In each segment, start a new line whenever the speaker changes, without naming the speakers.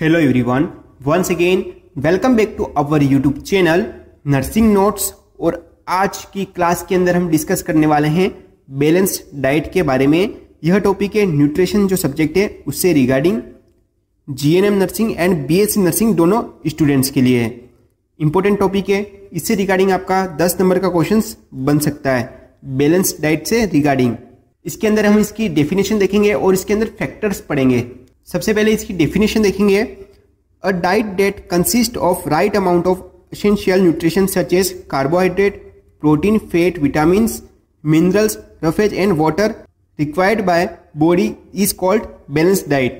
Hello everyone, once again welcome back to our YouTube channel nursing notes और आज की class के अंदर हम डिस्कस करने वाले हैं बैलेंस डाइट के बारे में। यह टॉपिक है न्यूट्रिशन जो सब्जेक्ट है उससे regarding GNM nursing and BSc nursing दोनों स्टूडेंट्स के लिए है। इंपॉर्टेंट टॉपिक है इससे रिगार्डिंग आपका 10 नंबर का क्वेश्चन बन सकता है बैलेंस डाइट से रिगार्डिंग इसके अंदर हम इसकी डेफिनेशन देखेंगे और इसके अंदर फैक्टर्स पढ़ेंगे। सबसे पहले इसकी डेफिनेशन देखेंगे a diet that consist of right amount of essential nutrition such as carbohydrate, protein, fat, vitamins, minerals, roughage and water required by body is called balanced diet.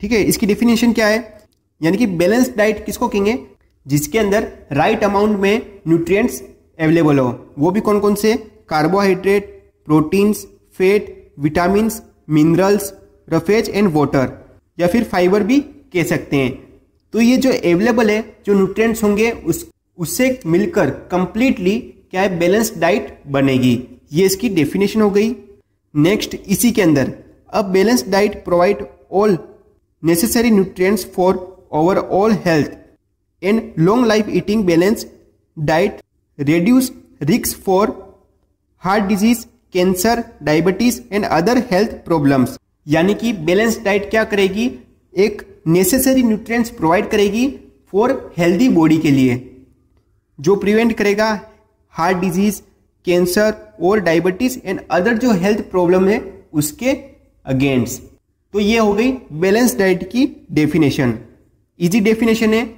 ठीक है इसकी डेफिनेशन क्या है? यानी कि बैलेंस डाइट किसको कहेंगे? जिसके अंदर राइट right अमाउंट में न्यूट्रिएंट्स अवेलेबल हो। वो भी कौन कौन से? Carbohydrate proteins fat vitamins minerals roughage and water या फिर फाइबर भी कह सकते हैं। तो ये जो अवेलेबल है, जो न्यूट्रिएंट्स होंगे, उस, उससे मिलकर कंप्लीटली क्या है बैलेंस डाइट बनेगी। ये इसकी डेफिनेशन हो गई। नेक्स्ट इसी के अंदर, अब balance diet provide all necessary nutrients for overall health and long life eating balance diet reduce risk for heart disease cancer diabetes and other health problems यानी कि बैलेंस डाइट क्या करेगी? एक नेसेसरी न्यूट्रिएंट्स प्रोवाइड करेगी for healthy body के लिए, जो prevent करेगा हार्ट डिज़ीज़ कैंसर और डायबिटीज़ एंड अदर जो हेल्थ प्रॉब्लम है उसके अगेंस्ट तो ये हो गई बैलेंस डाइट की डेफिनेशन इजी डेफिनेशन है।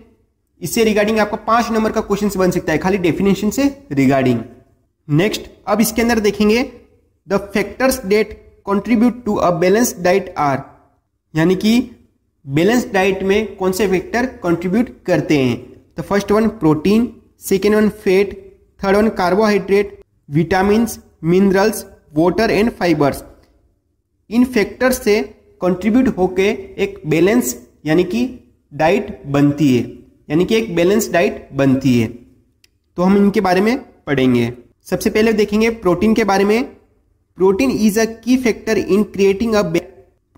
इससे रिगार्डिंग आपका पाँच नंबर का क्वेश्चन बन सकता है, खाली डेफिनेशन से रिगार्डिंग नेक्स्ट अब इसके अंदर देखेंगे the factors that contribute to a balance diet are यानी कि बैलेंस डाइट में कौन से फैक्टर कंट्रीब्यूट करते हैं? तो first one protein second one fat third one carbohydrate vitamin minerals water and fibres in factors से कंट्रीब्यूट होके एक बैलेंस यानी कि डाइट बनती है। यानी कि एक बैलेंस डाइट बनती है। तो हम इनके बारे में पढ़ेंगे। सबसे पहले देखेंगे प्रोटीन के बारे में। Protein is a key factor in creating a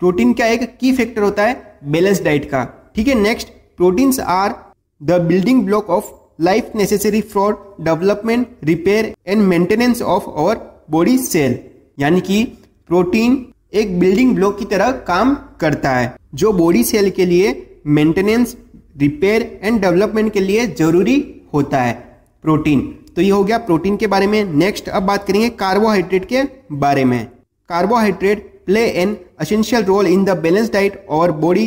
protein का एक की फैक्टर होता है? बैलेंस डाइट का। ठीक है next proteins are the building block of life necessary for development repair and maintenance of our body cell यानी कि प्रोटीन एक बिल्डिंग ब्लॉक की तरह काम करता है, जो बॉडी सेल के लिए मेंटेनेंस रिपेयर एंड डेवलपमेंट के लिए ज़रूरी होता है। प्रोटीन तो ये हो गया प्रोटीन के बारे में। नेक्स्ट अब बात करेंगे कार्बोहाइड्रेट के बारे में। Carbohydrate play an essential role in the balanced diet our body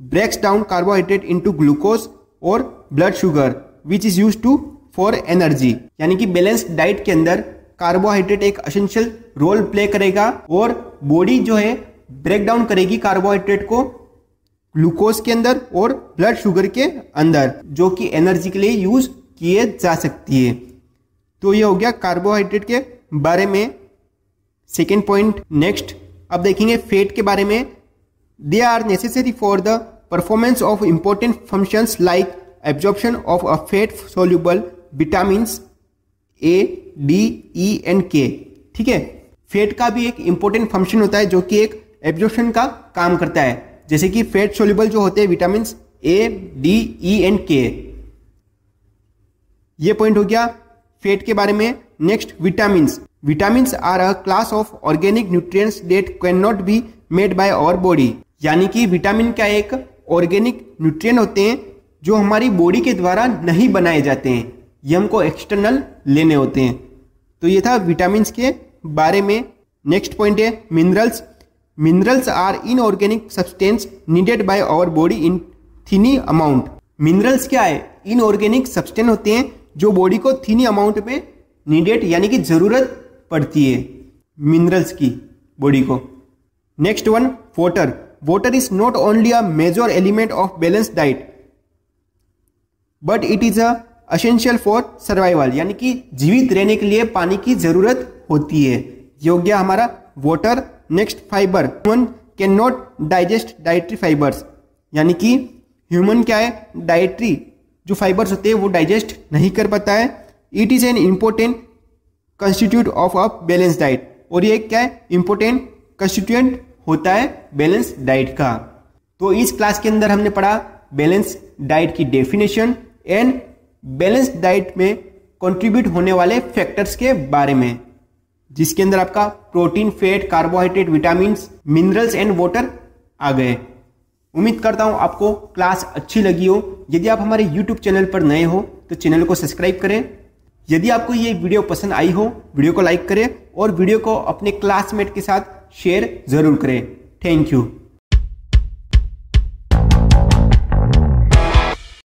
breaks down carbohydrate into glucose और blood sugar which is use to for energy यानी कि बैलेंस डाइट के अंदर कार्बोहाइड्रेट एक असेंशियल रोल प्ले करेगा और बॉडी जो है ब्रेक डाउन करेगी कार्बोहाइड्रेट को ग्लूकोज के अंदर और ब्लड शुगर के अंदर, जो कि एनर्जी के लिए यूज़ किए जा सकती है। तो ये हो गया कार्बोहाइड्रेट के बारे में सेकेंड पॉइंट नेक्स्ट अब देखेंगे फेट के बारे में। They are necessary for the performance of important functions like absorption of a fat soluble vitamin A D E and K ठीक है? फेट का भी एक इंपॉर्टेंट फ़ंक्शन होता है जो कि एक एब्जॉर्प्शन का काम करता है। जैसे कि फेट सोल्यूबल जो होते हैं vitamin A D E and K ये पॉइंट हो गया। फेट के बारे में। Next vitamin vitamin are a class of organic nutrients that can not be made by our body यानी कि विटामिन का एक ऑर्गेनिक न्यूट्रिएंट होते हैं, जो हमारी बॉडी के द्वारा नहीं बनाए जाते हैं। ये हमको एक्सटर्नल लेने होते हैं। तो ये था विटामिन के बारे में। नेक्स्ट पॉइंट है minerals minerals are inorganic substance needed by our body in tiny amount minerals क्या है? इनऑर्गेनिक सब्सटेंस होते हैं जो बॉडी को थीनी अमाउंट में नीडेड यानी कि ज़रूरत पड़ती है मिनरल्स की बॉडी को। Next one water water is not only a major element of balance diet but it is a essential for survival यानी कि जीवित रहने के लिए पानी की ज़रूरत होती है। योग्य हमारा water next fibre human can not digest dietary fibres यानी कि ह्यूमन क्या है? डाइट्री जो फाइबर्स होते हैं, वो डाइजेस्ट नहीं कर पाता है। It is an important constitute of a balance diet और ये क्या है? इंपॉर्टेंट कंस्टिट्यूएंट होता है बैलेंस डाइट का। तो इस क्लास के अंदर हमने पढ़ा बैलेंस डाइट की डेफिनेशन एंड बैलेंस डाइट में कंट्रीब्यूट होने वाले फैक्टर्स के बारे में, जिसके अंदर आपका protein fat carbohydrate vitamin minerals and water आ गए। उम्मीद करता हूँ आपको क्लास अच्छी लगी हो। यदि आप हमारे यूट्यूब चैनल पर नए हो तो चैनल को सब्सक्राइब करें। यदि आपको ये वीडियो पसंद आई हो, वीडियो को लाइक करें और वीडियो को अपने क्लासमेट के साथ शेयर ज़रूर करें। Thank you